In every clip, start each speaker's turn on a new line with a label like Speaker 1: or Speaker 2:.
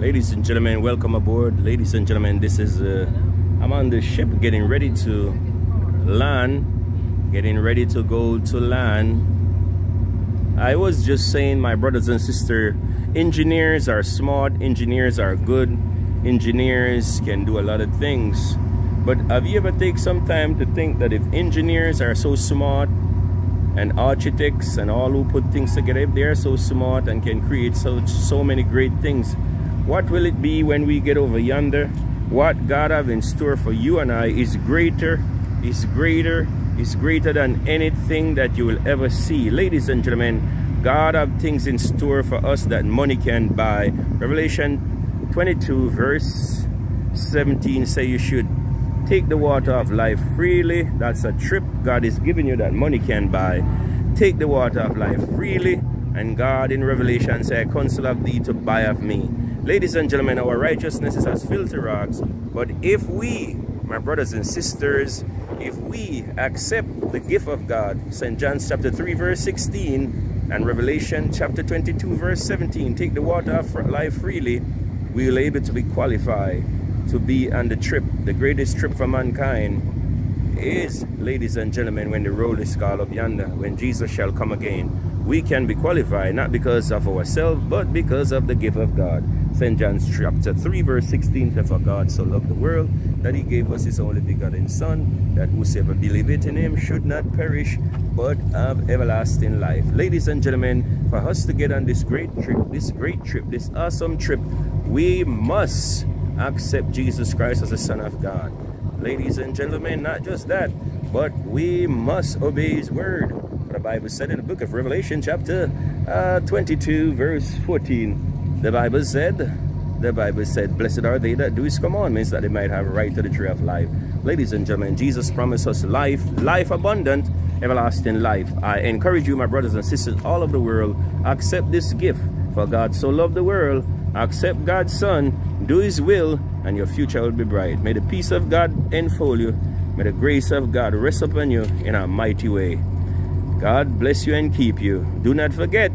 Speaker 1: Ladies and gentlemen, welcome aboard. Ladies and gentlemen, this is uh, I'm on the ship getting ready to land, getting ready to go to land. I was just saying, my brothers and sisters, engineers are smart, engineers are good, engineers can do a lot of things. But have you ever take some time to think that if engineers are so smart and architects and all who put things together, if they're so smart and can create so, so many great things, what will it be when we get over yonder? What God have in store for you and I is greater, is greater, is greater than anything that you will ever see. Ladies and gentlemen, God have things in store for us that money can buy. Revelation 22 verse 17 say you should Take the water of life freely. That's a trip God is giving you that money can buy. Take the water of life freely. And God in Revelation say, I counsel of thee to buy of me. Ladies and gentlemen, our righteousness is as filthy rags. But if we, my brothers and sisters, if we accept the gift of God, St. John chapter 3 verse 16 and Revelation chapter 22 verse 17, take the water of life freely, we will able to be qualified to be on the trip, the greatest trip for mankind is, ladies and gentlemen, when the roll is called up yonder, when Jesus shall come again. We can be qualified not because of ourselves, but because of the gift of God. St. John's chapter 3, verse 16, For God so loved the world that he gave us his only begotten Son, that whosoever believeth in him should not perish, but have everlasting life. Ladies and gentlemen, for us to get on this great trip, this great trip, this awesome trip, we must accept Jesus Christ as the Son of God. Ladies and gentlemen, not just that, but we must obey his word. The Bible said in the book of Revelation chapter uh, 22 verse 14, the Bible said, the Bible said, blessed are they that do his commandments that they might have right to the tree of life. Ladies and gentlemen, Jesus promised us life, life abundant, everlasting life. I encourage you, my brothers and sisters all over the world, accept this gift. For God so loved the world accept God's Son, do His will, and your future will be bright. May the peace of God enfold you. May the grace of God rest upon you in a mighty way. God bless you and keep you. Do not forget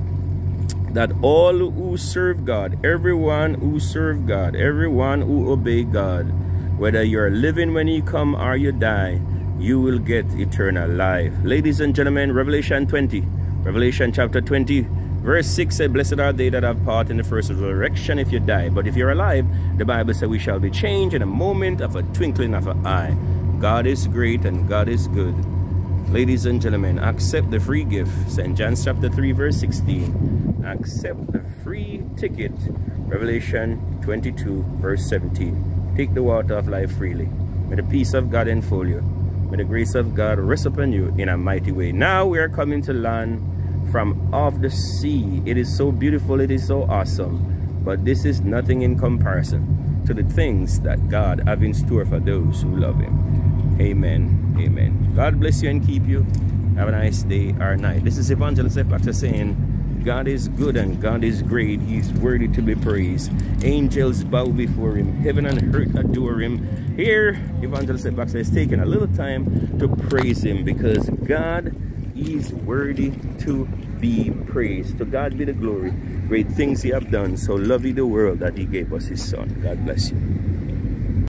Speaker 1: that all who serve God, everyone who serve God, everyone who obey God, whether you're living when you come or you die, you will get eternal life. Ladies and gentlemen, Revelation 20, Revelation chapter 20, Verse 6 said, Blessed are they that have part in the first resurrection if you die. But if you're alive, the Bible said we shall be changed in a moment of a twinkling of an eye. God is great and God is good. Ladies and gentlemen, accept the free gift. St. John chapter 3 verse 16. Accept the free ticket. Revelation 22 verse 17. Take the water of life freely. May the peace of God enfold you. May the grace of God rest upon you in a mighty way. Now we are coming to land from off the sea. It is so beautiful, it is so awesome. But this is nothing in comparison to the things that God have in store for those who love him. Amen. Amen. God bless you and keep you. Have a nice day or night. This is Evangelist F Baxter saying, God is good and God is great. He's worthy to be praised. Angels bow before him. Heaven and earth adore him. Here, Evangelist F Baxter is taking a little time to praise him because God is worthy to be praised. To God be the glory. Great things he have done. So lovely the world that he gave us his son. God bless you.